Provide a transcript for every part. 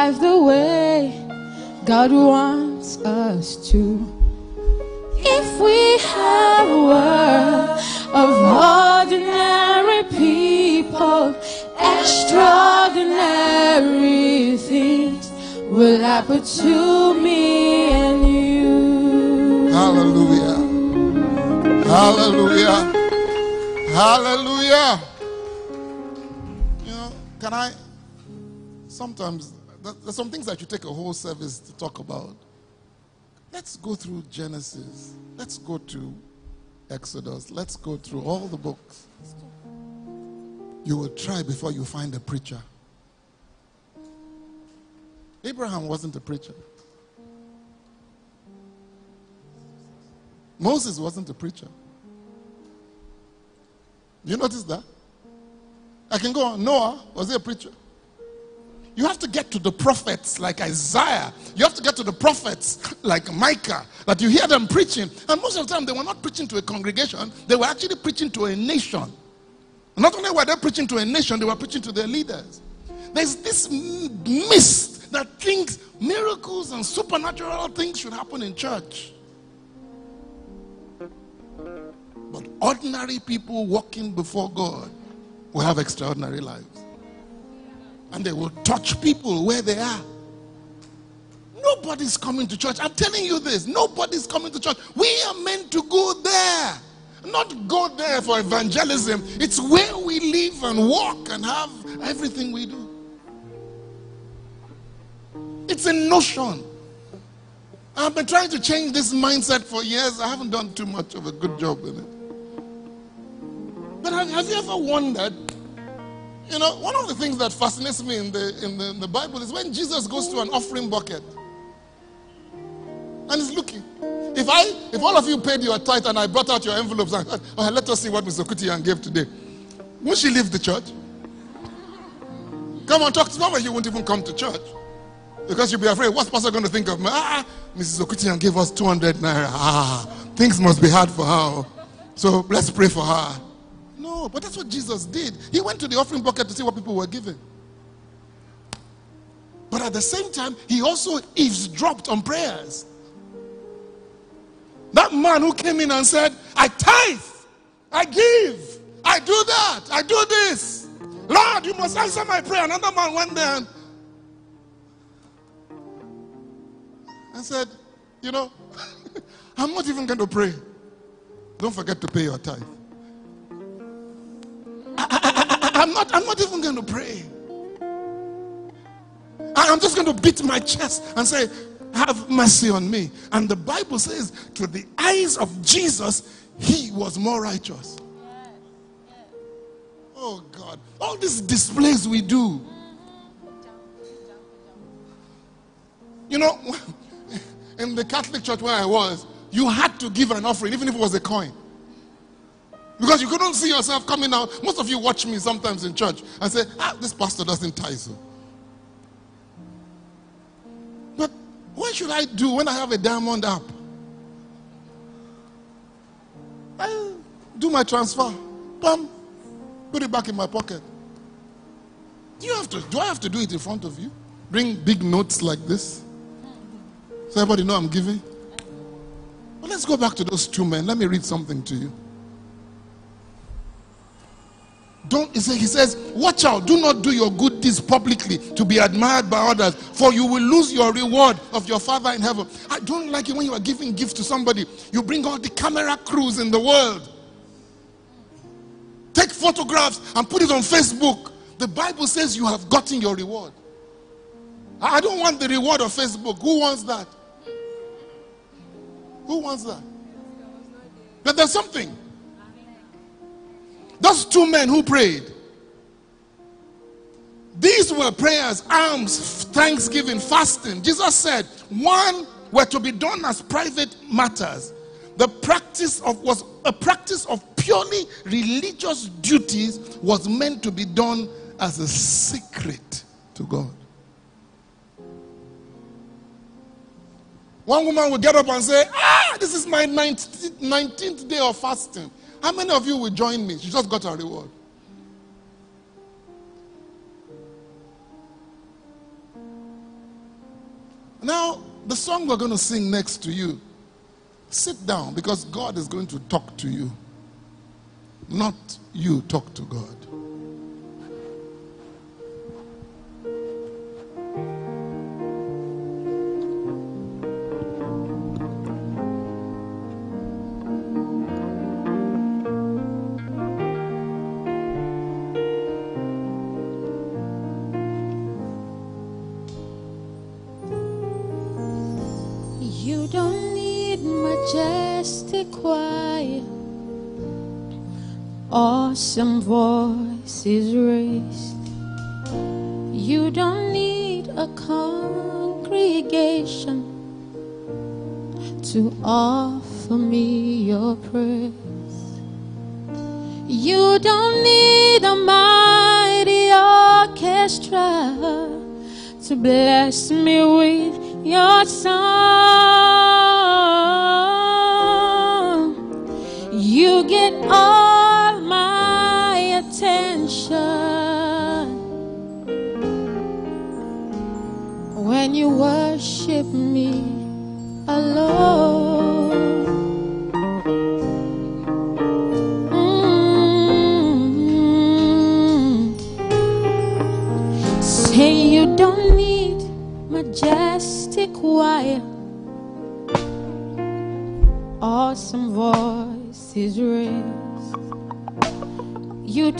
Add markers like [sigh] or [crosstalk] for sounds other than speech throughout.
life the way God wants us to. If we have a world of ordinary people, extraordinary things will happen to me and you. Hallelujah. Hallelujah. Hallelujah. You know, can I? Sometimes there's some things that you take a whole service to talk about. Let's go through Genesis. Let's go to Exodus. Let's go through all the books. You will try before you find a preacher. Abraham wasn't a preacher. Moses wasn't a preacher. You notice that? I can go on. Noah, was he a preacher? You have to get to the prophets like Isaiah. You have to get to the prophets like Micah, that you hear them preaching. And most of the time, they were not preaching to a congregation, they were actually preaching to a nation. Not only were they preaching to a nation, they were preaching to their leaders. There's this mist that thinks miracles and supernatural things should happen in church. But ordinary people walking before God will have extraordinary lives. And they will touch people where they are. Nobody's coming to church. I'm telling you this. Nobody's coming to church. We are meant to go there. Not go there for evangelism. It's where we live and walk and have everything we do. It's a notion. I've been trying to change this mindset for years. I haven't done too much of a good job in it. But have you ever wondered? You know, one of the things that fascinates me in the, in the, in the Bible is when Jesus goes to an offering bucket and he's looking. If I, if all of you paid your tithe and I brought out your envelopes and [laughs] oh, let us see what Mr. Kutian gave today, won't she leave the church? Come on, talk to me. You won't even come to church because you'll be afraid. What's pastor going to think of me? Ah, Mrs. Okutian gave us 200 naira. Ah, things must be hard for her. So let's pray for her. No, but that's what Jesus did. He went to the offering bucket to see what people were giving. But at the same time, he also eavesdropped on prayers. That man who came in and said, I tithe, I give, I do that, I do this. Lord, you must answer my prayer. Another man went there and, and said, You know, [laughs] I'm not even going to pray. Don't forget to pay your tithe. I, am not, I'm not even going to pray. I- I'm just going to beat my chest and say, Have mercy on me. And the Bible says, to the eyes of Jesus, he was more righteous. Oh God. All these displays we do. You know, [laughs] in the Catholic church where I was, you had to give an offering, even if it was a coin. Because you couldn't see yourself coming out. Most of you watch me sometimes in church and say, ah, this pastor doesn't tithe. so." But what should I do when I have a diamond app? I do my transfer. Bam. Put it back in my pocket. Do you have to do I have to do it in front of you? Bring big notes like this? So everybody know I'm giving? But let's go back to those two men. Let me read something to you. Don't he say- he says, watch out, do not do your good deeds publicly to be admired by others, for you will lose your reward of your father in heaven. I don't like it when you are giving gifts to somebody, you bring all the camera crews in the world. Take photographs and put it on Facebook. The Bible says you have gotten your reward. I don't want the reward of Facebook. Who wants that? Who wants that? But there's something. Those two men who prayed, these were prayers, alms, thanksgiving, fasting. Jesus said one were to be done as private matters. The practice of was a practice of purely religious duties was meant to be done as a secret to God. One woman will get up and say, Ah, this is my 19th 19th day of fasting. How many of you will join me? She just got her reward. Now, the song we're going to sing next to you, sit down because God is going to talk to you. Not you talk to God. is raised. You don't need a congregation to offer me your praise. You don't need a mighty orchestra to bless me with your song.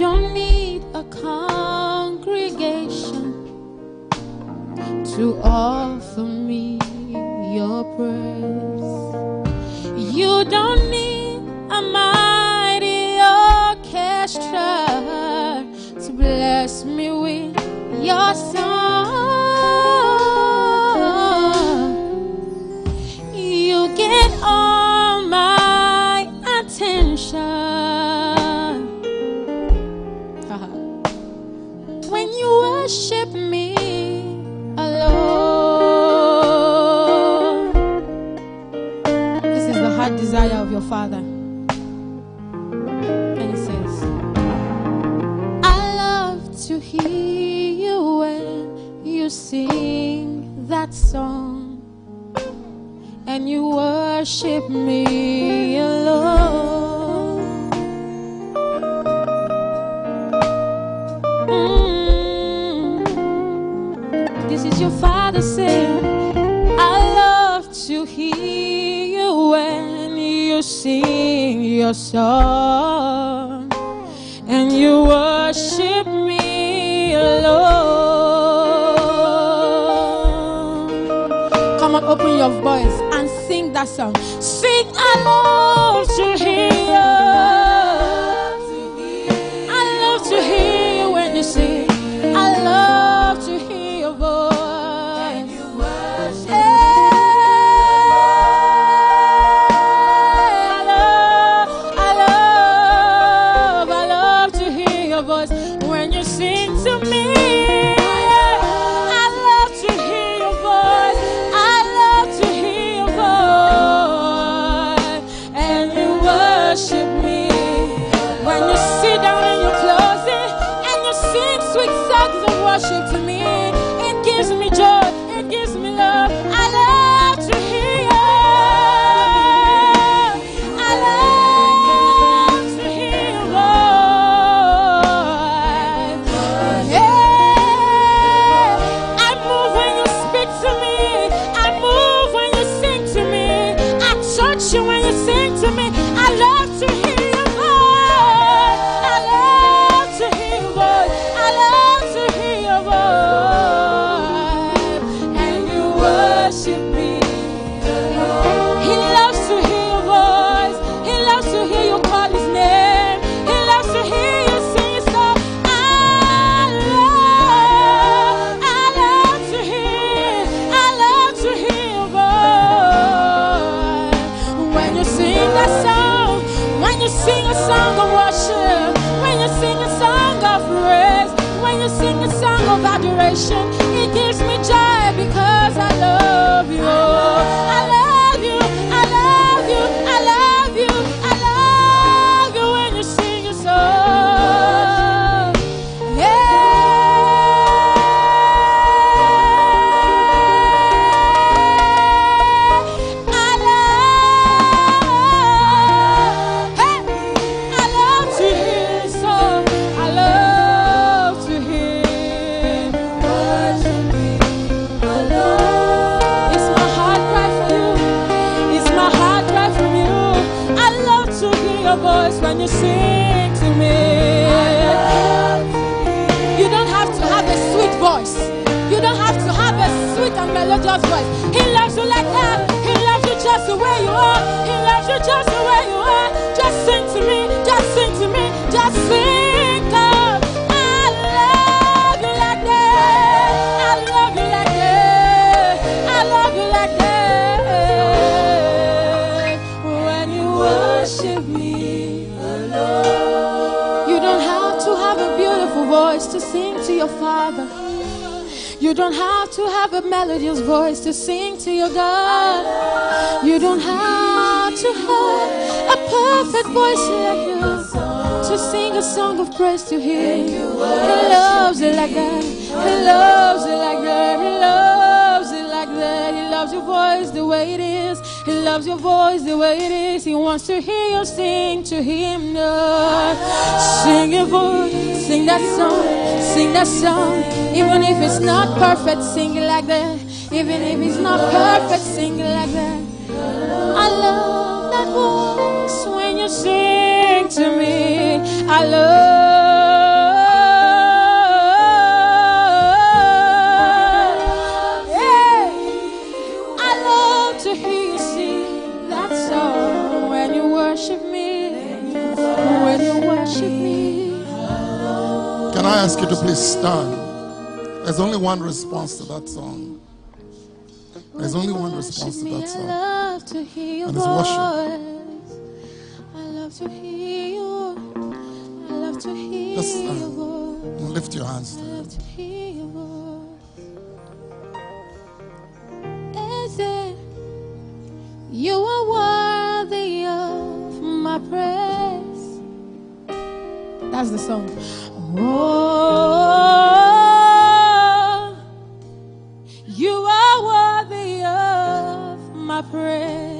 don't need a congregation to all worship me alone. Mm. This is your father saying, I love to hear you when you sing your song and you worship me alone. Come on, open your voice that song. Sing along to. sing that song. Even if it's not perfect, sing it like that. Even if it's not perfect, sing it like that. I love that voice when you sing to me. I love. ask you to please stand. There's only one response to that song. There's only one response to that song. And it's worship. I love to hear you. I love to hear Just stand lift your hands to You are worthy of my praise. That's the song. Oh, you are worthy of my praise.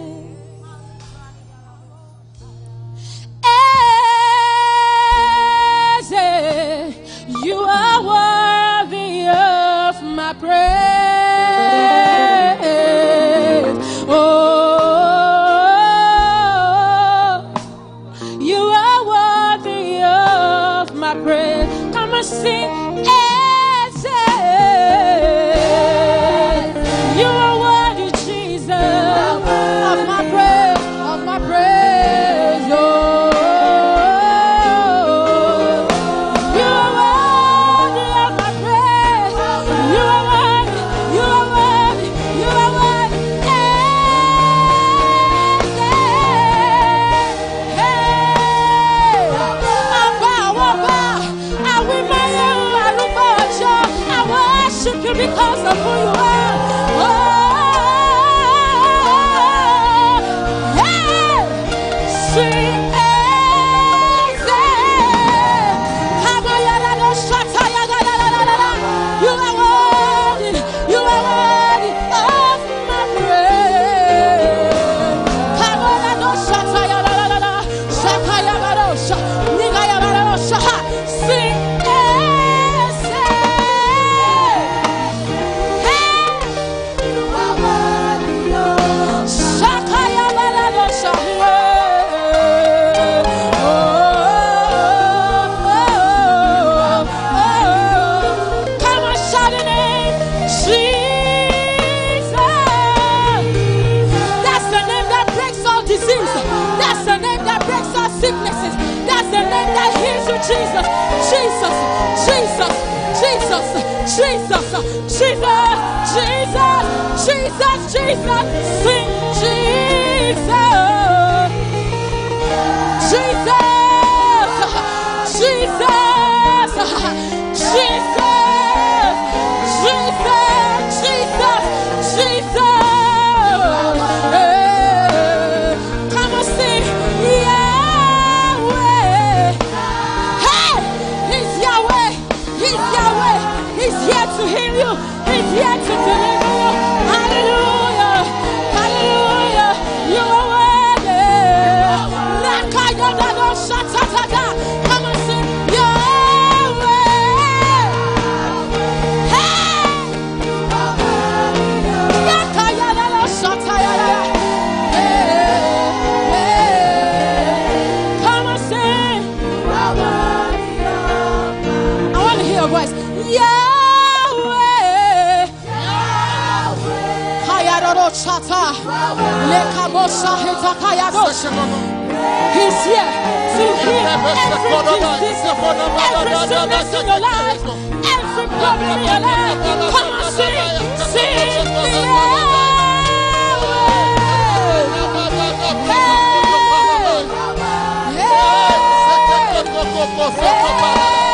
Jesus, Jesus, Jesus, Jesus, Jesus, sing Jesus, [laughs] Jesus, [laughs] Jesus, Jesus. He's here to heal every every in your life, every problem in your life. Come on, sing, sing. Hey!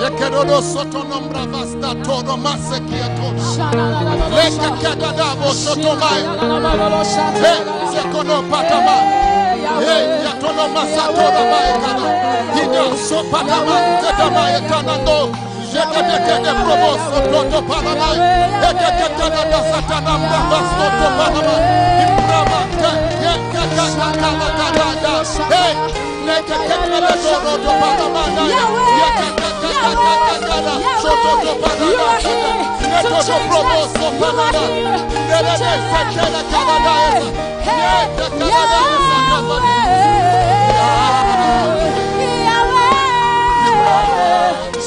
Jekedodo soto nombra vasta todo masekiato. Leke kadadabo soto mai. Hey, zekono patama. Hey, yatono masato da mai kada. Hida so patama kada mai kada no. Jekeke de probo soto to panama. Ekeke kada da satana mbra soto panama. Imbrama ke ke kada kada kada. Hey. Yahweh, Yahweh, Yahweh,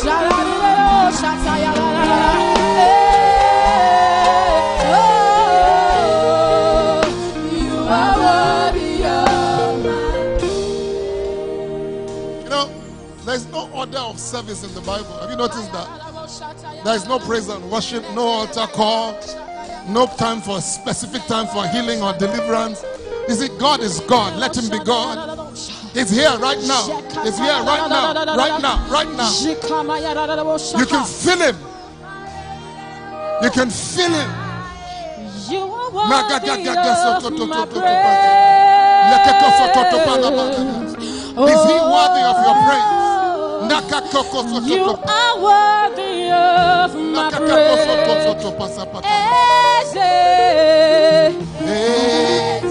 Yahweh. Service in the Bible. Have you noticed that? There is no praise and worship, no altar call, no time for specific time for healing or deliverance. You see, God is God. Let Him be God. It's here right now. It's here right now. Right now. Right now. You can feel Him. You can feel Him. You are worthy of my praise. Lekeko soto to panama. Is He worthy of your praise? You are worthy of my praise. soto pasapata. Eze. Hey,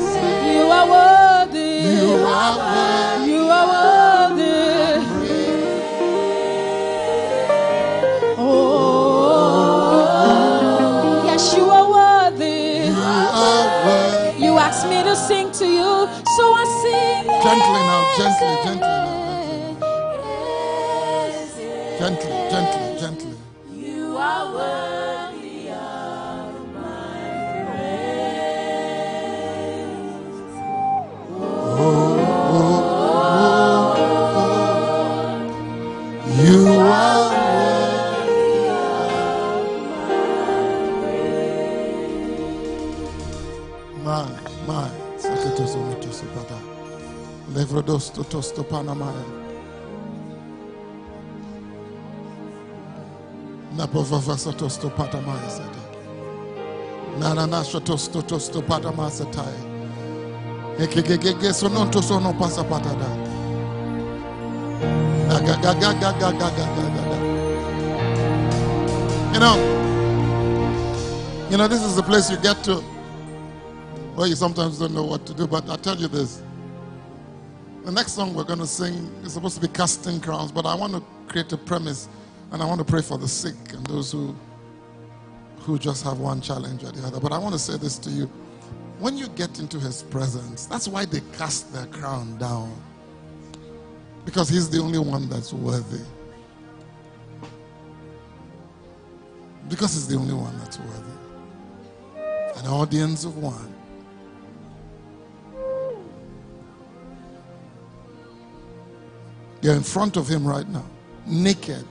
You are worthy. You are worthy. You are worthy. Oh, yes, you are worthy. You are worthy. You asked me to sing to you, so I sing. Gently now, gently. Gently, Prodosto Tosto Panamaya. Napovavasa Tosto Patama Sata. Nananasha Tosto Tosto Patamaya Satai. Ekegegege sonon to no pasa patada. You know, you know, this is the place you get to where you sometimes don't know what to do, but I tell you this. The next song we're going to sing is supposed to be Casting Crowns, but I want to create a premise and I want to pray for the sick and those who who just have one challenge or the other. But I want to say this to you. When you get into his presence, that's why they cast their crown down. Because he's the only one that's worthy. Because he's the only one that's worthy. An audience of one. You're in front of him right now, naked.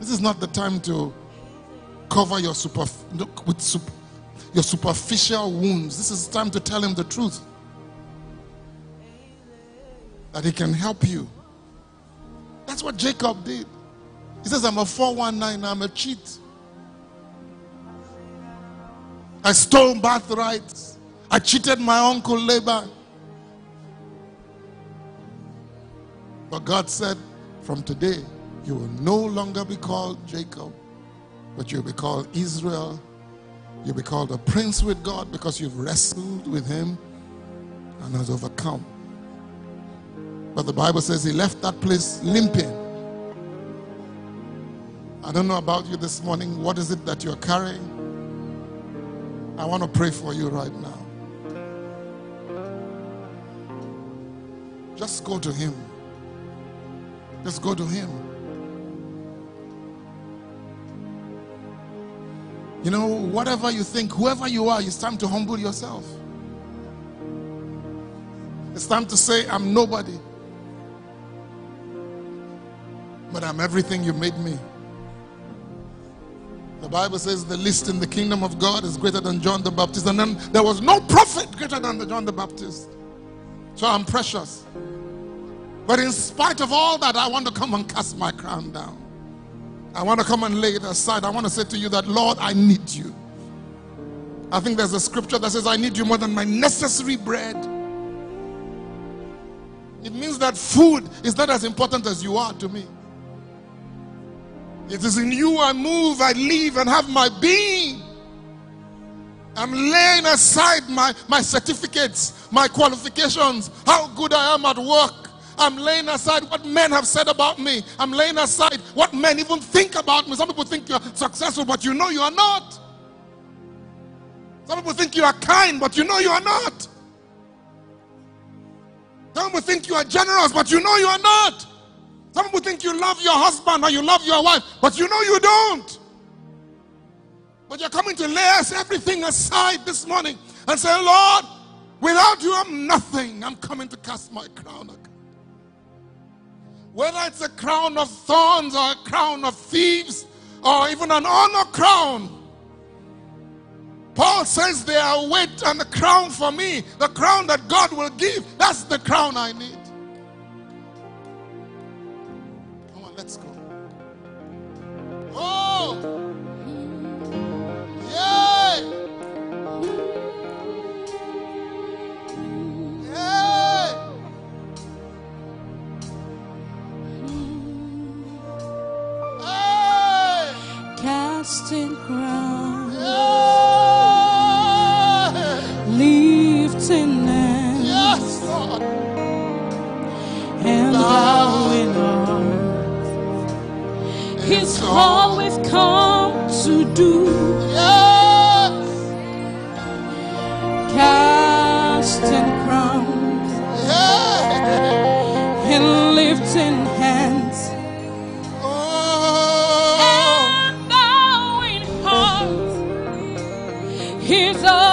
This is not the time to cover your super with super, your superficial wounds. This is time to tell him the truth. That he can help you. That's what Jacob did. He says, I'm a 419, I'm a cheat. I stole birthrights. I cheated my uncle Laban. But God said, from today, you will no longer be called Jacob, but you'll be called Israel. You'll be called a prince with God because you've wrestled with him and has overcome. But the Bible says he left that place limping. I don't know about you this morning. What is it that you're carrying? I want to pray for you right now. Just go to him. Just go to him. You know, whatever you think, whoever you are, it's time to humble yourself. It's time to say, I'm nobody. But I'm everything you made me. The Bible says the least in the kingdom of God is greater than John the Baptist. And then there was no prophet greater than John the Baptist. So I'm precious. But in spite of all that, I want to come and cast my crown down. I want to come and lay it aside. I want to say to you that, Lord, I need you. I think there's a scripture that says, I need you more than my necessary bread. It means that food is not as important as you are to me. It is in you I move, I live, and have my being. I'm laying aside my, my certificates, my qualifications, how good I am at work, I'm laying aside what men have said about me. I'm laying aside what men even think about me. Some people think you're successful, but you know you are not. Some people think you are kind, but you know you are not. Some people think you are generous, but you know you are not. Some people think you love your husband or you love your wife, but you know you don't. But you're coming to lay everything aside this morning and say, Lord, without you I'm nothing. I'm coming to cast my crown whether it's a crown of thorns or a crown of thieves or even an honor crown. Paul says there are weight and the crown for me. The crown that God will give. That's the crown I need. Come on, let's go. Oh! Casting crown, lifting hands, yes, Lord. and bowing arms. It's all we've come to do. He's always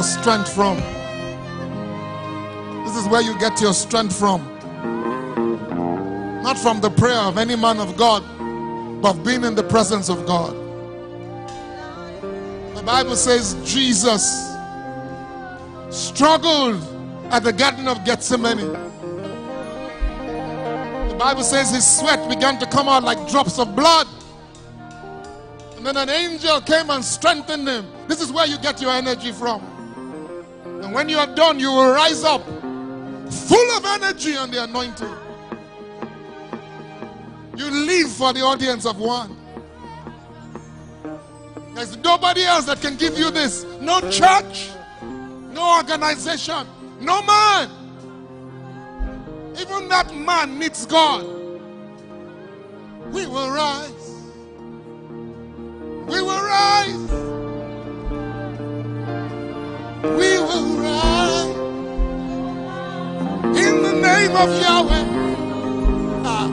your strength from. This is where you get your strength from. Not from the prayer of any man of God, but being in the presence of God. The Bible says Jesus struggled at the Garden of Gethsemane. The Bible says his sweat began to come out like drops of blood. And then an angel came and strengthened him. This is where you get your energy from. And when you are done, you will rise up full of energy and the anointing. You live for the audience of one. There's nobody else that can give you this. No church, no organization, no man. Even that man needs God. We will rise. We will rise. We will rise. In the name of Yahweh. Ah.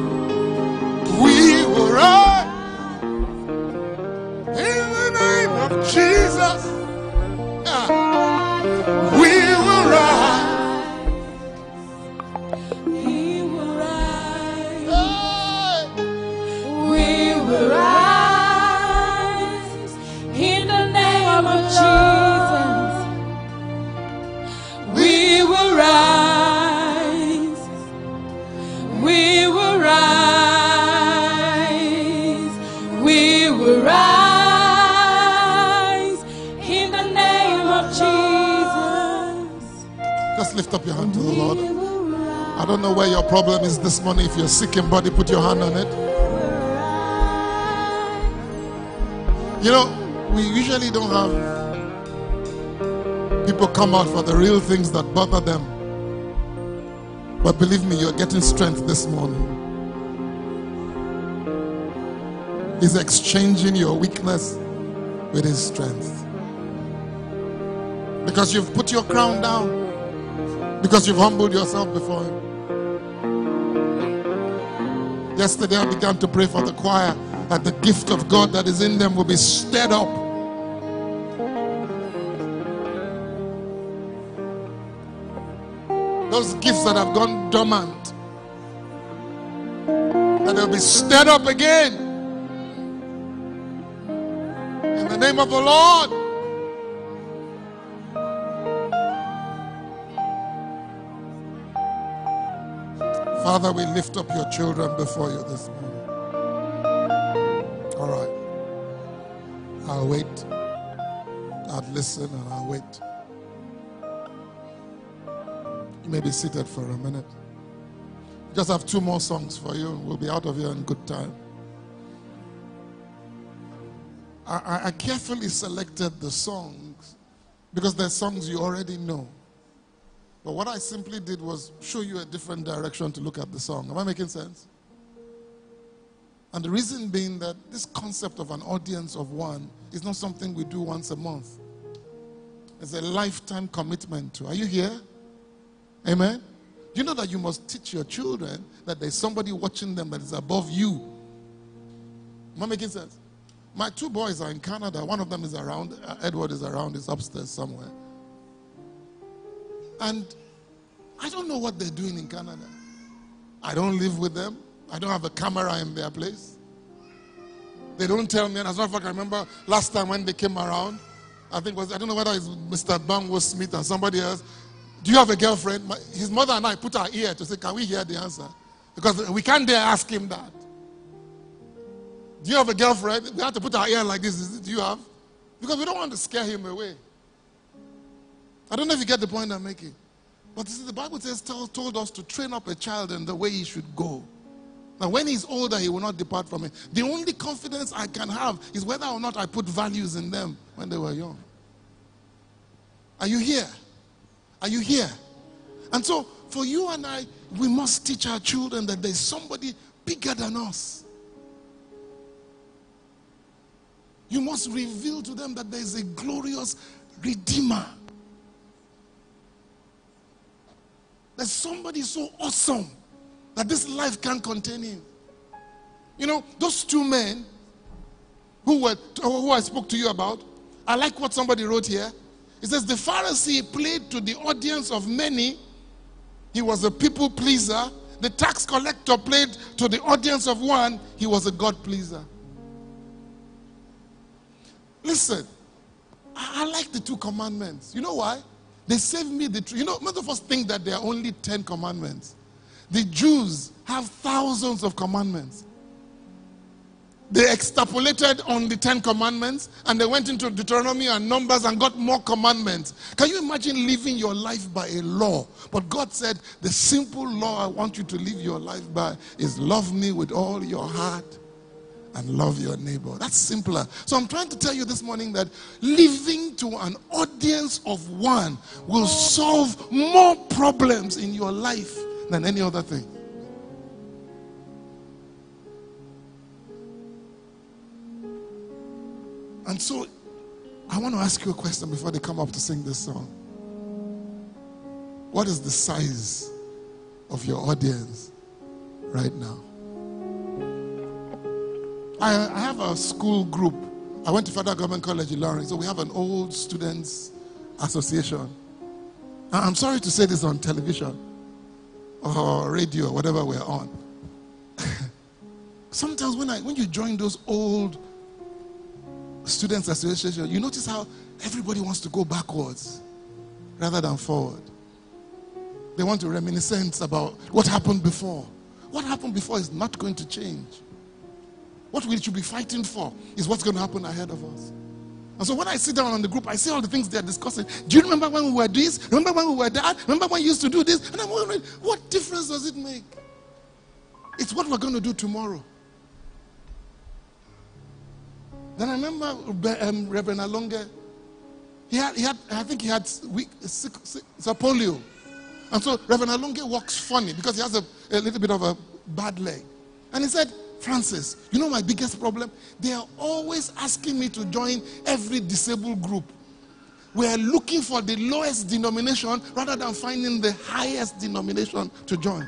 We will rise. In the name of Jesus. Ah. Lift up your hand to the Lord. I don't know where your problem is this morning. If you're sick in body, put your hand on it. You know, we usually don't have people come out for the real things that bother them. But believe me, you're getting strength this morning. He's exchanging your weakness with his strength. Because you've put your crown down, because you've humbled yourself before him. Yesterday I began to pray for the choir that the gift of God that is in them will be stirred up. Those gifts that have gone dormant, that they'll be stirred up again. In the name of the Lord. Father, we lift up your children before you this morning. All right. I'll wait. I'll listen and I'll wait. You may be seated for a minute. Just have two more songs for you. We'll be out of here in good time. I, I carefully selected the songs because they're songs you already know. But what I simply did was show you a different direction to look at the song. Am I making sense? And the reason being that this concept of an audience of one is not something we do once a month. It's a lifetime commitment to. Are you here? Amen. You know that you must teach your children that there's somebody watching them that is above you. Am I making sense? My two boys are in Canada. One of them is around. Uh, Edward is around. He's upstairs somewhere. And I don't know what they're doing in Canada. I don't live with them. I don't have a camera in their place. They don't tell me. And as a matter of fact, I remember last time when they came around, I think was I don't know whether it's Mr. Bangwo Smith and somebody else. Do you have a girlfriend? My, his mother and I put our ear to say, Can we hear the answer? Because we can't dare ask him that. Do you have a girlfriend? We have to put our ear like this. Do you have? Because we don't want to scare him away. I don't know if you get the point I'm making. But see, the Bible says, told, told us to train up a child in the way he should go. Now, when he's older, he will not depart from it. The only confidence I can have is whether or not I put values in them when they were young. Are you here? Are you here? And so, for you and I, we must teach our children that there's somebody bigger than us. You must reveal to them that there's a glorious Redeemer. There's somebody so awesome that this life can't contain him. You know, those two men who were who I spoke to you about, I like what somebody wrote here. It says the Pharisee played to the audience of many. He was a people pleaser. The tax collector played to the audience of one. He was a God pleaser. Listen, I, I like the two commandments. You know why? They saved me the truth. You know, most of us think that there are only 10 commandments. The Jews have thousands of commandments. They extrapolated on the Ten Commandments and they went into Deuteronomy and Numbers and got more commandments. Can you imagine living your life by a law? But God said, The simple law I want you to live your life by is love me with all your heart and love your neighbor. That's simpler. So I'm trying to tell you this morning that living to an audience of one will solve more problems in your life than any other thing. And so I want to ask you a question before they come up to sing this song. What is the size of your audience right now? I, I have a school group. I went to Federal Government College in Lawrence, so we have an old students association. I'm sorry to say this on television or radio, whatever we're on. [laughs] Sometimes when I when you join those old students association, you notice how everybody wants to go backwards rather than forward. They want to reminiscence about what happened before. What happened before is not going to change. What we should be fighting for is what's going to happen ahead of us. And so when I sit down on the group, I see all the things they're discussing. Do you remember when we were this? Remember when we were that? Remember when you used to do this? And I'm wondering, what difference does it make? It's what we're going to do tomorrow. Then I remember um, Reverend Alonge. He had, he had, I think he had weak, sick, sick, polio. And so Reverend Alonge walks funny because he has a, a little bit of a bad leg. And he said, Francis, you know my biggest problem? They are always asking me to join every disabled group. We are looking for the lowest denomination rather than finding the highest denomination to join.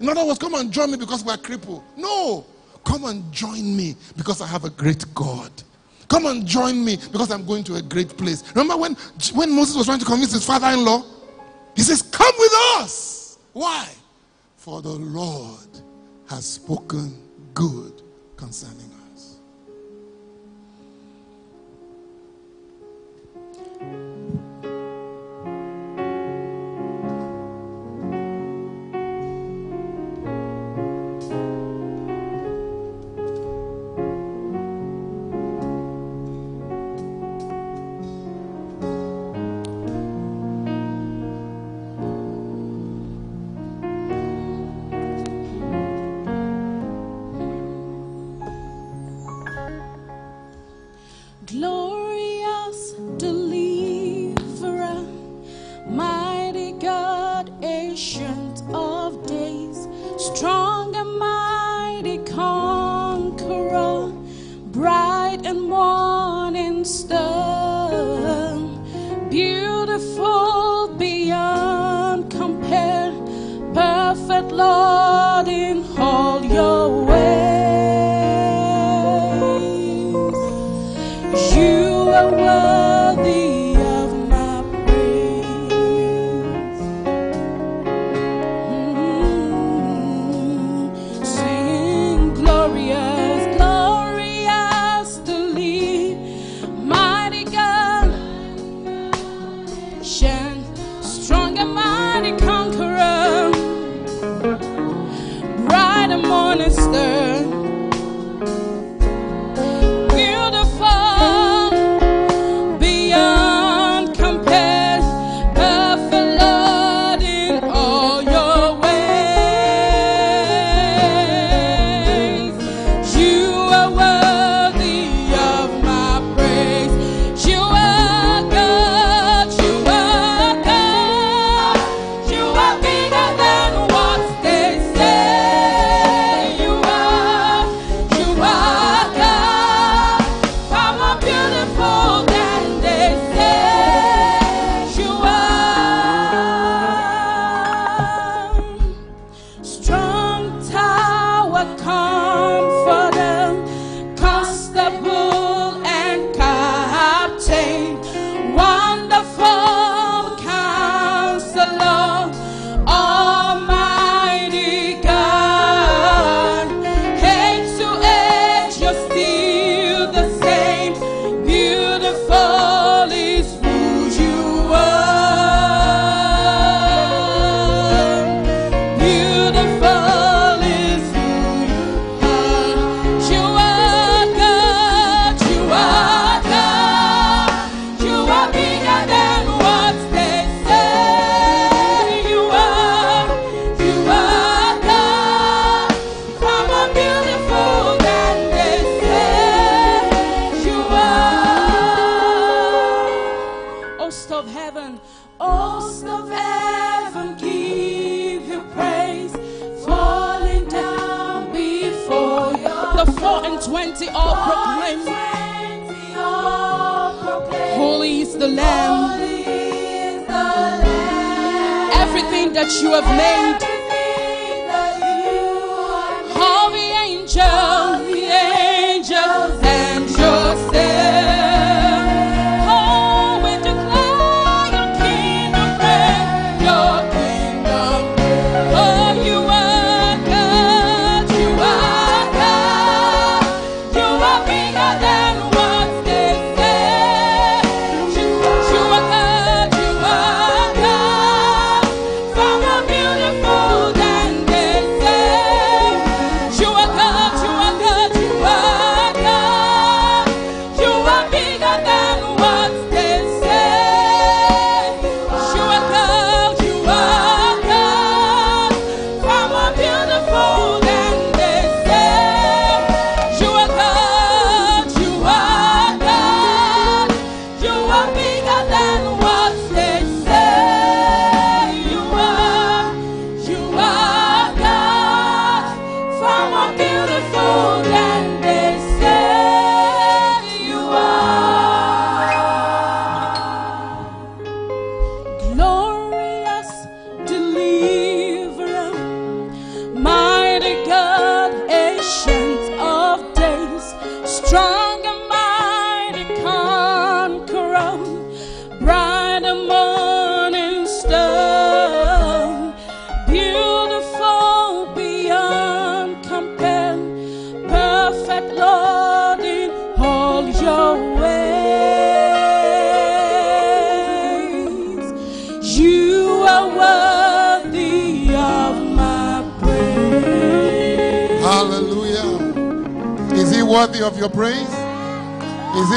In other words, come and join me because we're crippled. No. Come and join me because I have a great God. Come and join me because I'm going to a great place. Remember when, when Moses was trying to convince his father in law? He says, Come with us. Why? For the Lord has spoken good concerning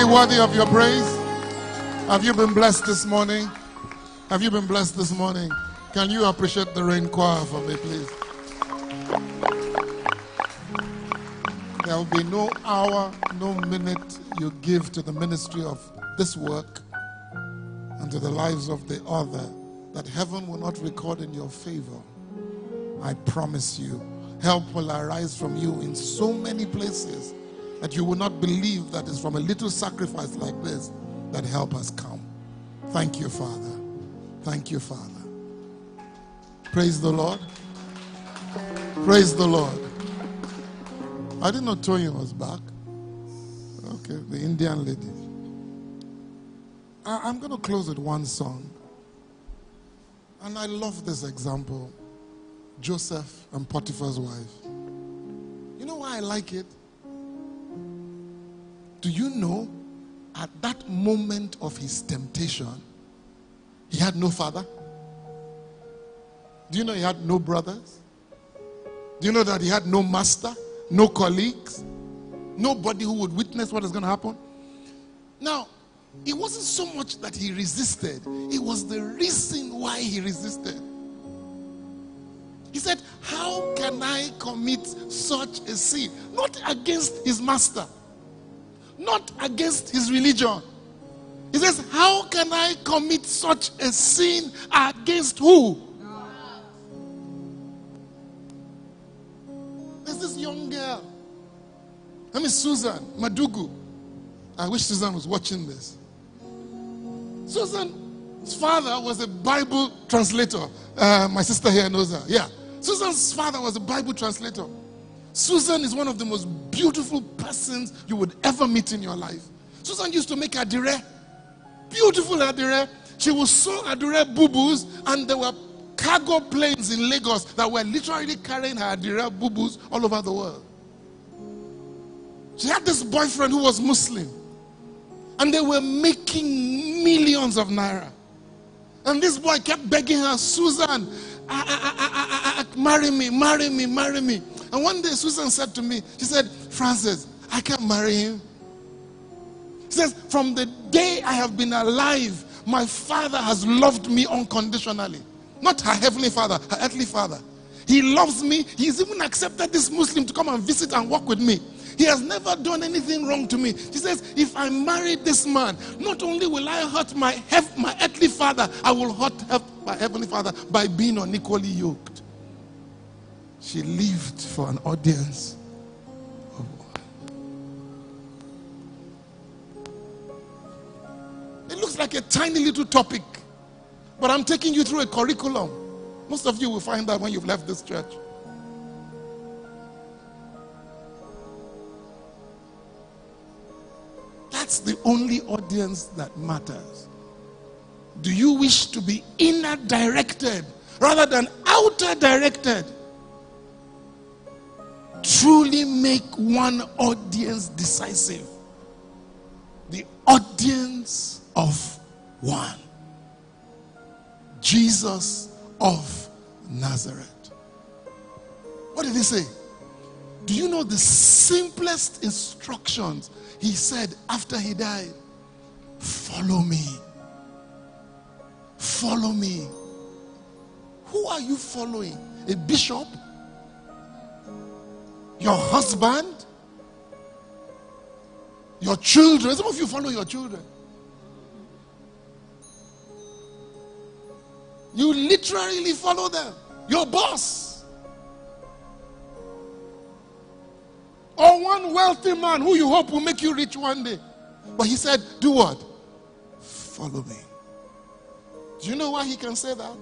worthy of your praise? Have you been blessed this morning? Have you been blessed this morning? Can you appreciate the rain choir for me, please? There will be no hour, no minute you give to the ministry of this work and to the lives of the other that heaven will not record in your favor. I promise you, help will arise from you in so many places that you will not believe that it's from a little sacrifice like this that help has come. Thank you, Father. Thank you, Father. Praise the Lord. Praise the Lord. I didn't know Tony was back. Okay, the Indian lady. I, am going to close with one song. And I love this example Joseph and Potiphar's wife. You know why I like it? Do you know at that moment of his temptation, he had no father? Do you know he had no brothers? Do you know that he had no master? no colleagues, nobody who would witness what is going to happen. Now, it wasn't so much that he resisted, it was the reason why he resisted. He said, How can I commit such a sin? Not against his master, not against his religion. He says, How can I commit such a sin against who? There's this young girl. Name is Susan Madugu. I wish Susan was watching this. Susan's father was a Bible translator. Uh, my sister here knows her. Yeah. Susan's father was a Bible translator. Susan is one of the most beautiful persons you would ever meet in your life. Susan used to make adire. Beautiful adire. She would sew adire boo-boos and there were cargo planes in Lagos that were literally carrying her adire boo-boos all over the world. She had this boyfriend who was Muslim. And they were making millions of naira. And this boy kept begging her, Susan, I, marry me, marry me, marry me. And one day Susan said to me, she said, Francis, I can't marry him. She says, from the day I have been alive, my father has loved me unconditionally. Not her heavenly father, her earthly father. He loves me. He's even accepted this Muslim to come and visit and work with me. He has never done anything wrong to me. She says, if I marry this man, not only will I hurt my, my earthly father, I will hurt my heavenly father by being unequally yoked. She lived for an audience. It looks like a tiny little topic. But I'm taking you through a curriculum. Most of you will find that when you've left this church. That's the only audience that matters. Do you wish to be inner directed rather than outer directed? Truly make one audience decisive. The audience of one. Jesus of Nazareth. What did he say? Do you know the simplest instructions he said after he died? Follow me. Follow me. Who are you following? A bishop? Your husband? Your children? Some of you follow your children. You literally follow them. Your boss. Or one wealthy man who you hope will make you rich one day. But he said, Do what? Follow me. Do you know why he can say that?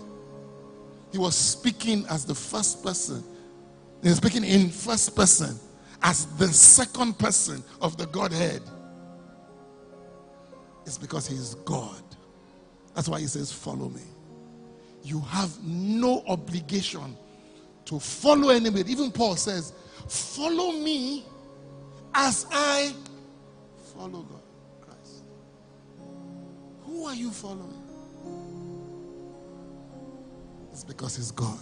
He was speaking as the first person. He was speaking in first person as the second person of the Godhead. It's because he is God. That's why he says, Follow me you have no obligation to follow anybody. Even Paul says, Follow me as I follow God, Christ. Who are you following? It's because He's God.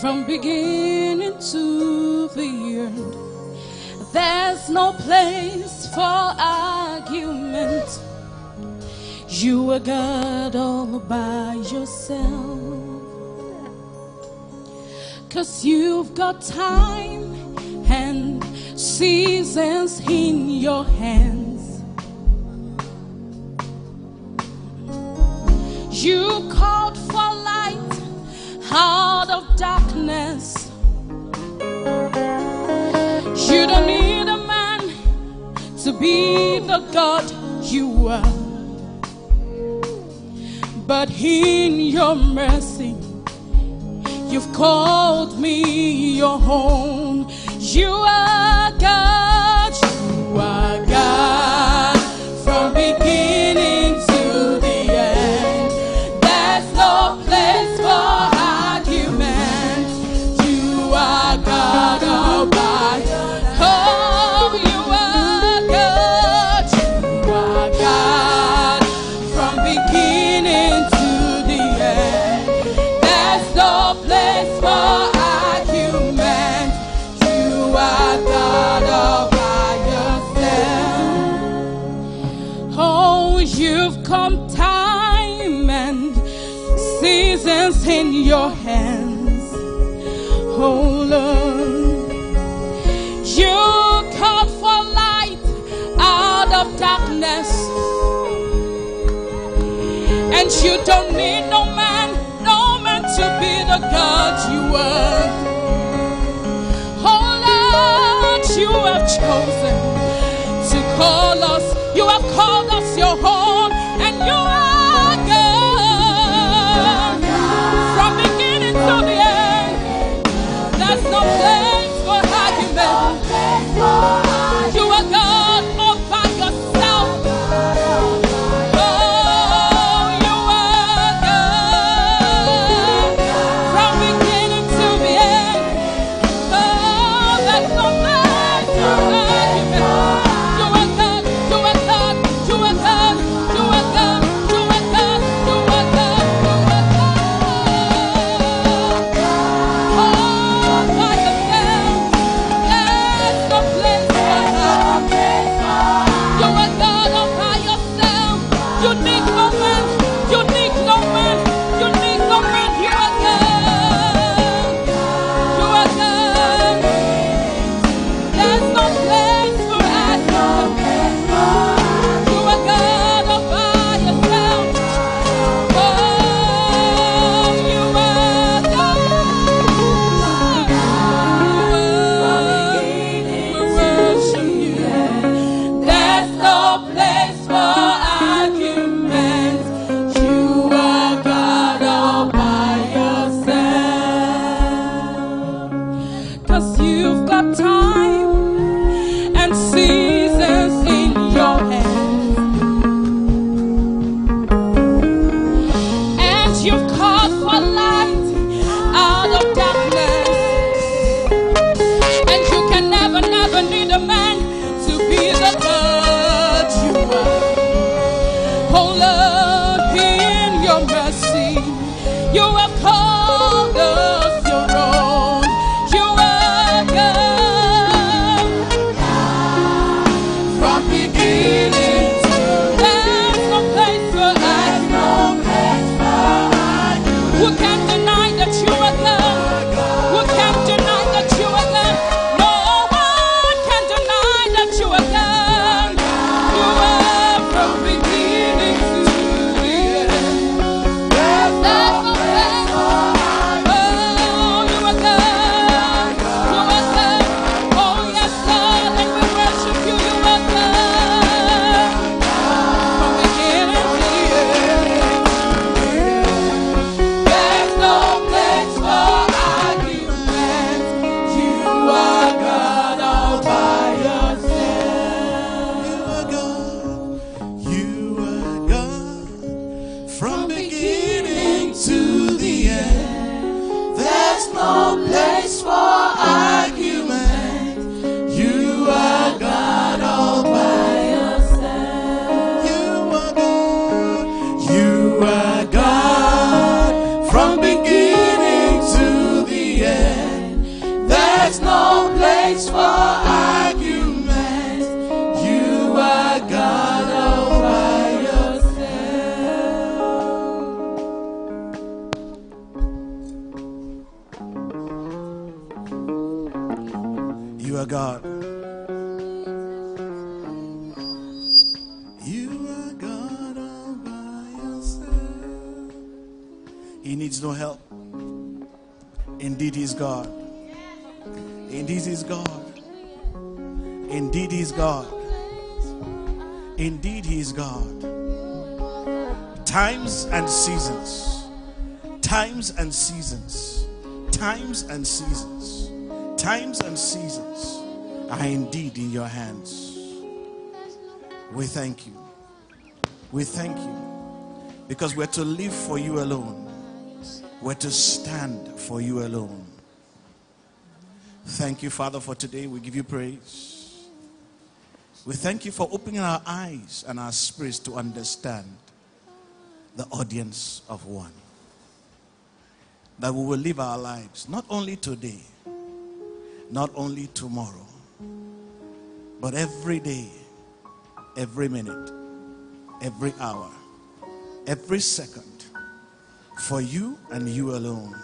From beginning to the end. There's no place for argument. You are God all by yourself. Cause you've got time and seasons in your hands. You called for light out of darkness. You don't need a man to be the God you are. But in your mercy, you've called me your own. You are God, you've come time and seasons in your hands. Oh, Lord. You called for light out of darkness. And you don't need no man, no man to be the God you are. Oh Lord, you have chosen to call us. You have called needs no help. Indeed, He's God. Indeed, He's God. Indeed, He's God. Indeed, He is God. Times and seasons. Times and seasons. Times and seasons. Times and seasons are indeed in your hands. We thank you. We thank you because we're to live for you alone. We're to stand for you alone. Thank you, Father, for today. We give you praise. We thank you for opening our eyes and our spirits to understand the audience of one. That we will live our lives not only today, not only tomorrow, but every day, every minute, every hour, every second for you and you alone.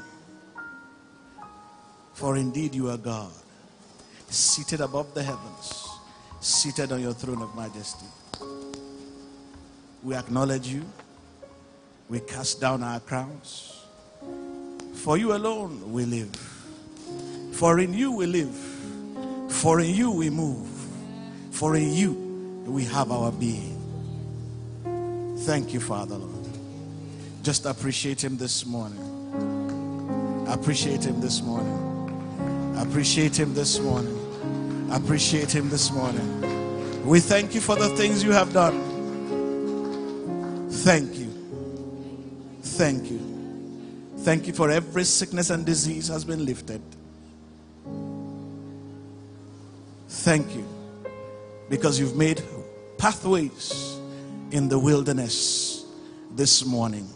For indeed you are God, seated above the heavens, seated on your throne of majesty. We acknowledge you. We cast down our crowns. For you alone we live. For in you we live. For in you we move. For in you we have our being. Thank you, Father, Lord. Just appreciate Him this morning. Appreciate Him this morning. Appreciate Him this morning. Appreciate Him this morning. We thank you for the things you have done. Thank you. Thank you. Thank you for every sickness and disease has been lifted. Thank you because you've made pathways in the wilderness this morning.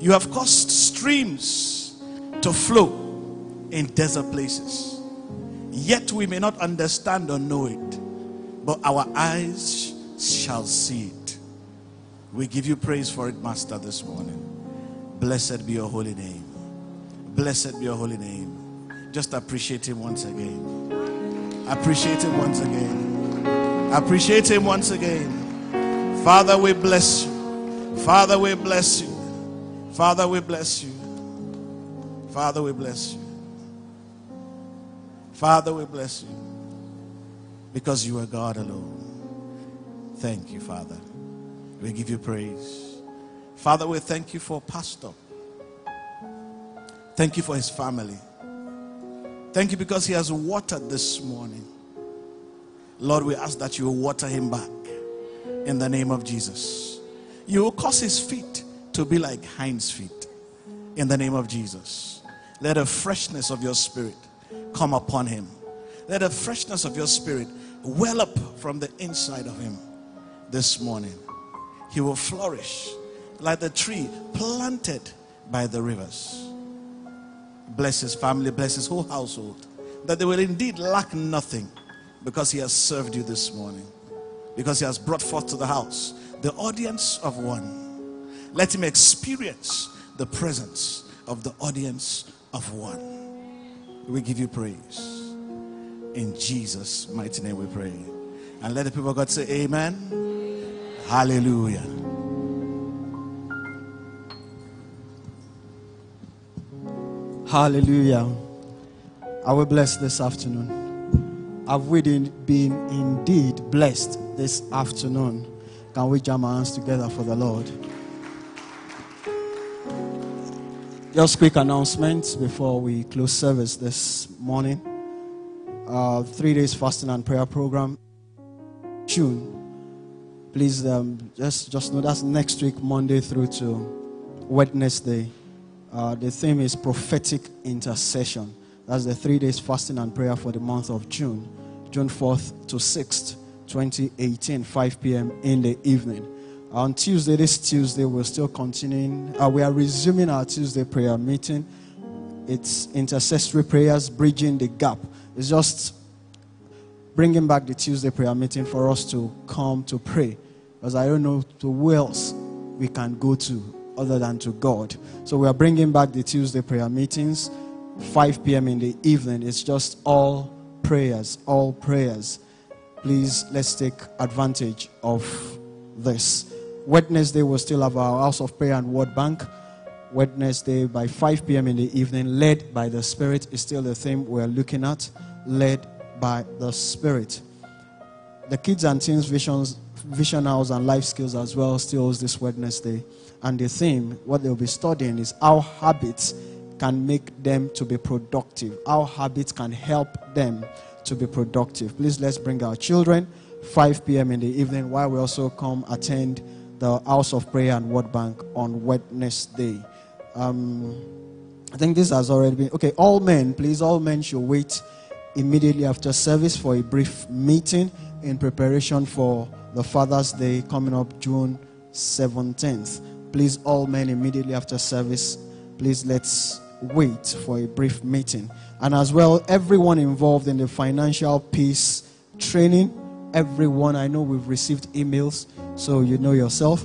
You have caused streams to flow in desert places. Yet we may not understand or know it, but our eyes shall see it. We give you praise for it, Master, this morning. Blessed be your holy name. Blessed be your holy name. Just appreciate him once again. Appreciate him once again. Appreciate him once again. Father, we bless you. Father, we bless you. Father, we bless you. Father, we bless you. Father, we bless you. Because you are God alone. Thank you, Father. We give you praise. Father, we thank you for Pastor. Thank you for his family. Thank you because he has watered this morning. Lord, we ask that you water him back in the name of Jesus. You will cause his feet to be like hinds feet in the name of Jesus. Let a freshness of your spirit come upon him. Let a freshness of your spirit well up from the inside of him this morning. He will flourish like the tree planted by the rivers. Bless his family, bless his whole household, that they will indeed lack nothing because he has served you this morning, because he has brought forth to the house the audience of one let him experience the presence of the audience of one. We give you praise. In Jesus' mighty name we pray. And let the people of God say, Amen. Hallelujah. Hallelujah. Are we blessed this afternoon? Have we been indeed blessed this afternoon? Can we jam our hands together for the Lord? Just quick announcement before we close service this morning. Uh, three days fasting and prayer program. June. Please um, just just know that's next week, Monday through to Wednesday. Uh, the theme is prophetic intercession. That's the three days fasting and prayer for the month of June, June 4th to 6th, 2018, 5 p.m. in the evening. On Tuesday, this Tuesday, we're still continuing. Uh, we are resuming our Tuesday prayer meeting. It's intercessory prayers, bridging the gap. It's just bringing back the Tuesday prayer meeting for us to come to pray. Because I don't know to who else we can go to other than to God. So we are bringing back the Tuesday prayer meetings, 5 p.m. in the evening. It's just all prayers, all prayers. Please, let's take advantage of this. Wednesday, we'll still have our House of Prayer and Word Bank. Wednesday by 5 p.m. in the evening. Led by the Spirit is still the theme we're looking at. Led by the Spirit. The kids and teens visions, vision house and life skills as well still this Wednesday. And the theme, what they'll be studying is how habits can make them to be productive. How habits can help them to be productive. Please let's bring our children 5 p.m. in the evening while we also come attend the House of Prayer and Word Bank on Wednesday. Um, I think this has already been okay. All men, please, all men should wait immediately after service for a brief meeting in preparation for the Father's Day coming up June 17th. Please, all men, immediately after service, please let's wait for a brief meeting. And as well, everyone involved in the financial peace training, everyone, I know we've received emails, so you know yourself.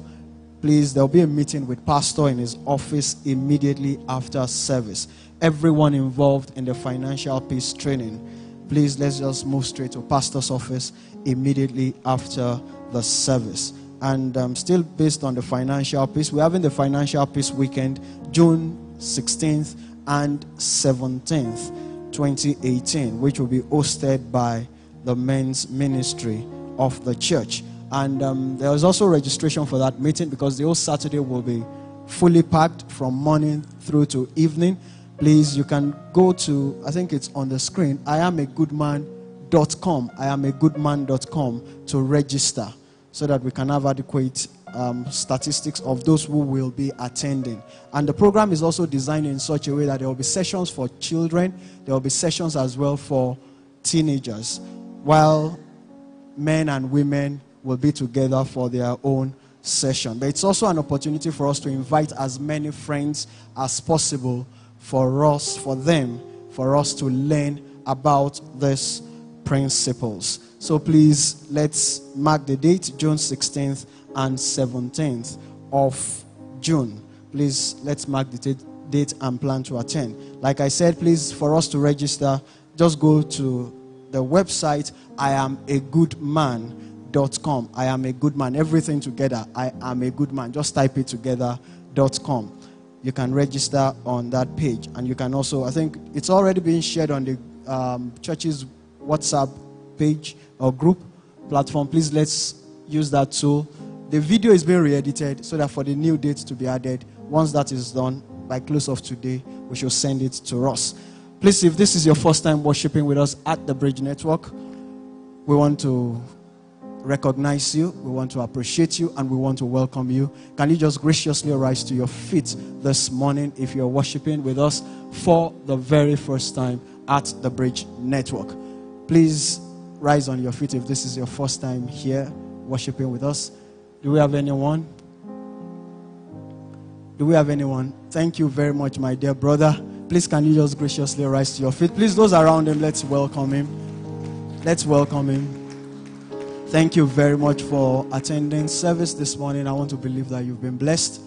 Please, there'll be a meeting with Pastor in his office immediately after service. Everyone involved in the financial peace training, please let's just move straight to Pastor's office immediately after the service. And um, still based on the financial peace, we're having the financial peace weekend June 16th and 17th, 2018, which will be hosted by the men's ministry of the church. And um, there is also registration for that meeting because the whole Saturday will be fully packed from morning through to evening. Please, you can go to, I think it's on the screen, I am a good man.com. I am a good man.com to register so that we can have adequate um, statistics of those who will be attending. And the program is also designed in such a way that there will be sessions for children, there will be sessions as well for teenagers, while men and women will be together for their own session. But it's also an opportunity for us to invite as many friends as possible for us, for them, for us to learn about these principles. So please, let's mark the date, June 16th and 17th of June. Please, let's mark the date and plan to attend. Like I said, please, for us to register, just go to the website, I am a good man.com. I am a good man. Everything together. I am a good man. Just type it together.com. You can register on that page. And you can also, I think it's already being shared on the um, church's WhatsApp page or group platform. Please let's use that tool the video is being re-edited so that for the new date to be added, once that is done, by close of today, we shall send it to us. Please, if this is your first time worshiping with us at the Bridge Network, we want to recognize you, we want to appreciate you, and we want to welcome you. Can you just graciously rise to your feet this morning if you're worshiping with us for the very first time at the Bridge Network? Please rise on your feet if this is your first time here worshiping with us. Do we have anyone? Do we have anyone? Thank you very much, my dear brother. Please, can you just graciously rise to your feet? Please, those around him, let's welcome him. Let's welcome him. Thank you very much for attending service this morning. I want to believe that you've been blessed.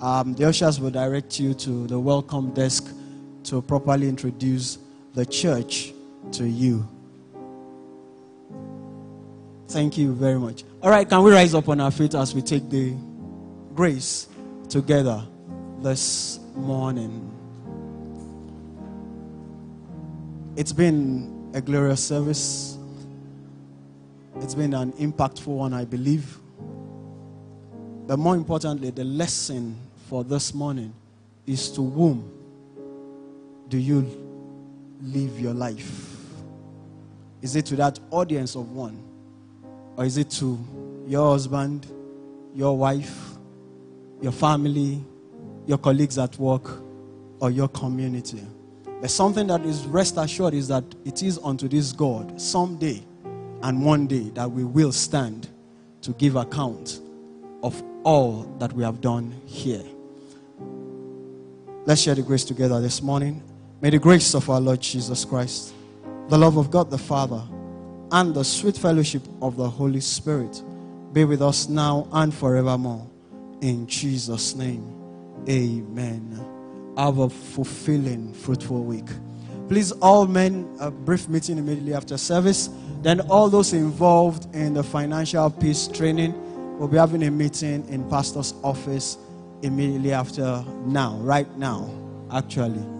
Um, the ushers will direct you to the welcome desk to properly introduce the church to you. Thank you very much. All right, can we rise up on our feet as we take the grace together this morning? It's been a glorious service. It's been an impactful one, I believe. But more importantly, the lesson for this morning is to whom do you live your life? Is it to that audience of one? Or is it to your husband, your wife, your family, your colleagues at work, or your community? But something that is rest assured is that it is unto this God someday and one day that we will stand to give account of all that we have done here. Let's share the grace together this morning. May the grace of our Lord Jesus Christ, the love of God the Father, and the sweet fellowship of the Holy Spirit be with us now and forevermore. In Jesus' name, amen. Have a fulfilling, fruitful week. Please, all men, a brief meeting immediately after service. Then, all those involved in the financial peace training will be having a meeting in Pastor's office immediately after now, right now, actually.